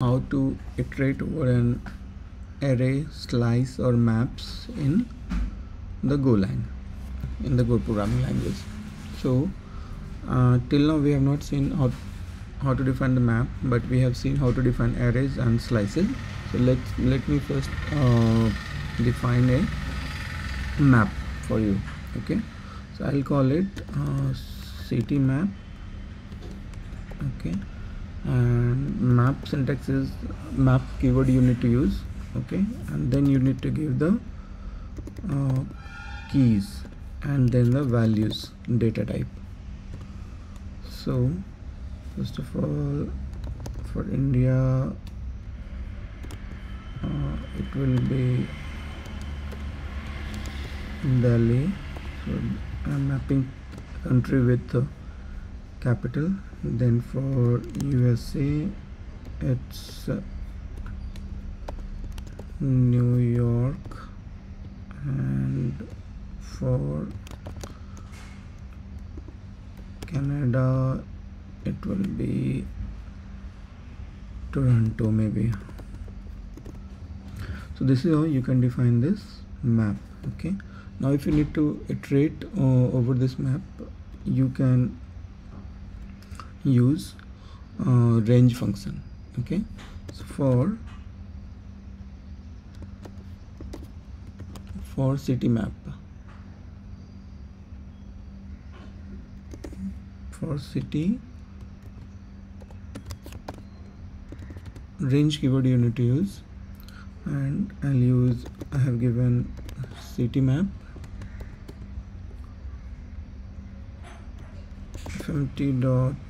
how to iterate over an array slice or maps in the Golang in the Go programming language. So uh, till now we have not seen how how to define the map but we have seen how to define arrays and slices. So let's let me first uh, define a map for you okay? So I'll call it uh, city map okay and map syntax is map keyword you need to use okay? And then you need to give the uh, keys and then the values data type. So first of all for India uh, it will be Delhi. So I'm mapping country with the capital then for USA it's uh, New York and for Canada it will be Toronto maybe. So this is how you can define this map okay? Now if you need to iterate uh, over this map you can use uh, range function okay? So for for city map for city range keyword you need to use and I'll use I have given city map fmt dot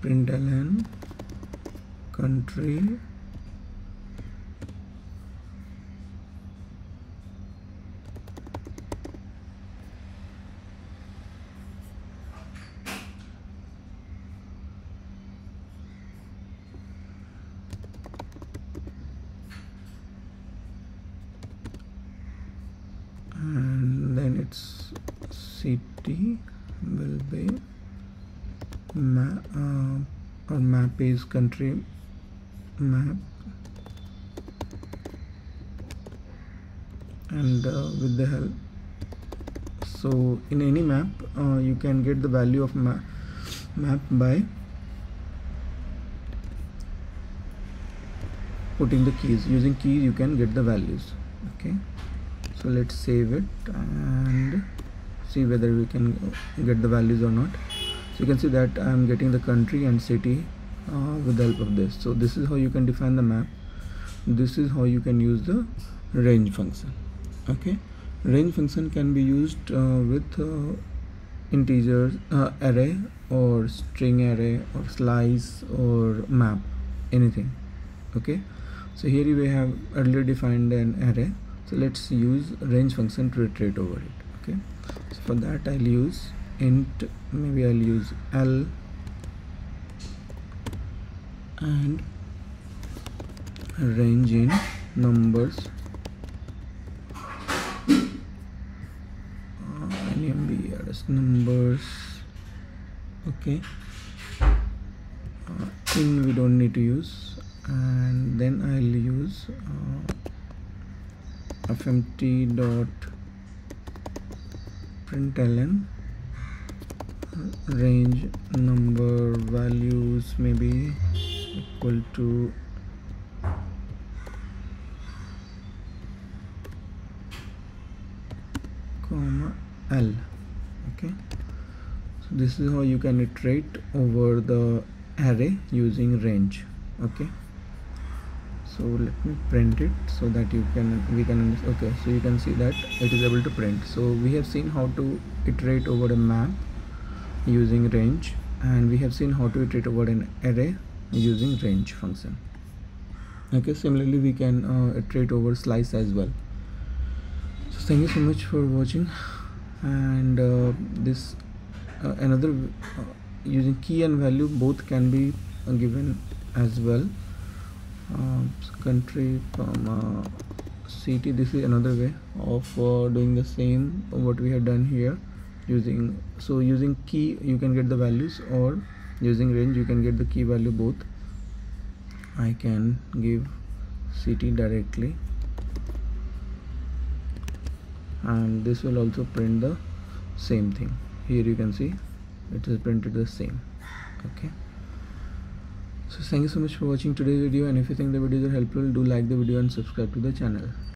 println country. And then its city will be ma uh, or map is country map? And uh, with the help. So in any map uh, you can get the value of ma map by putting the keys. Using keys you can get the values. Okay? So let's save it and see whether we can get the values or not so you can see that I'm getting the country and city uh, with the help of this. So this is how you can define the map. This is how you can use the range function. Okay? Range function can be used uh, with uh, integers uh, array or string array or slice or map anything. Okay? So here we have earlier defined an array. So let's use range function to iterate over it. Okay? So for that I'll use int maybe I'll use L and range in numbers. Uh, NMBRS numbers. Okay. Uh, in we don't need to use. And then I'll use uh, fmt dot println range number values maybe equal to comma l okay? So this is how you can iterate over the array using range okay? So let me print it so that you can we can okay? So you can see that it is able to print. So we have seen how to iterate over a map using range and we have seen how to iterate over an array using range function. Okay similarly we can uh, iterate over slice as well. So thank you so much for watching and uh, this uh, another uh, using key and value both can be uh, given as well. Uh, country comma city this is another way of uh, doing the same what we have done here using so using key you can get the values or using range you can get the key value both. I can give city directly and this will also print the same thing. Here you can see it is printed the same. Okay. So thank you so much for watching today's video and if you think the videos are helpful do like the video and subscribe to the channel